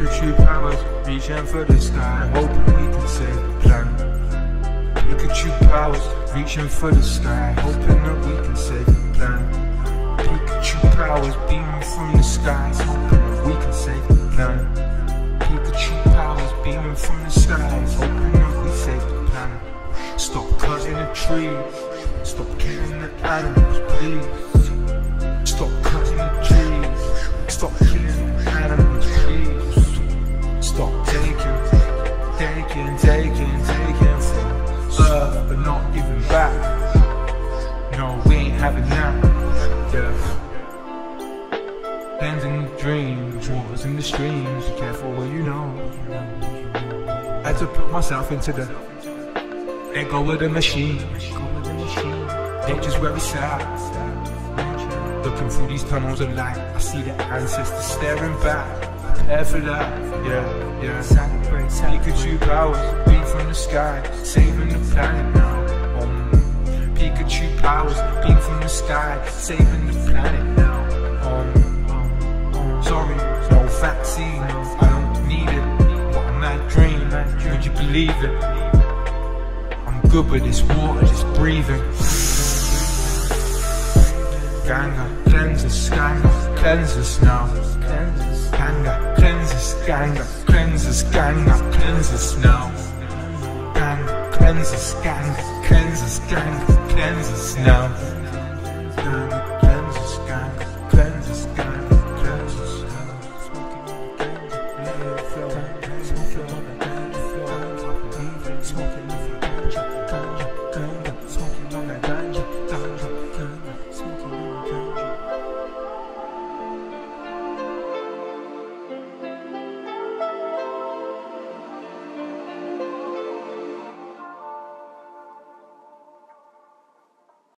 reaching for the sky, hoping we can save the planet. Pikachu powers, reaching for the sky, hoping that we can save the planet. Pikachu powers, beaming from the skies, hoping that we can save the planet. Pikachu powers, beaming from the skies, hoping that we save the planet. Stop cutting the trees, stop killing the animals, please. Taking, taking, taking, taking from Earth, but not giving back. No, we ain't having that. Yeah. Hands in the dreams, waters in the streams. Be careful what you know. I had to put myself into the echo of the machine. Nature's where it's at. Looking through these tunnels of light, I see the ancestors staring back. For that, yeah, yeah. Pikachu powers, beam from the sky, saving the planet now. Um, Pikachu powers, beam from the sky, saving the planet now. Um, um, sorry, no vaccine, I don't need it. What a mad dream, would you believe it? I'm good with this water, just breathing. Ganga, cleanse us, Ganga, cleanse us, Ganga, cleanse us now. Ganga, cleanse us, Ganga, cleanse us, Ganga, cleanse us now. Ganga, cleanse us, Ganga, cleanse us, Ganga, cleanse us now.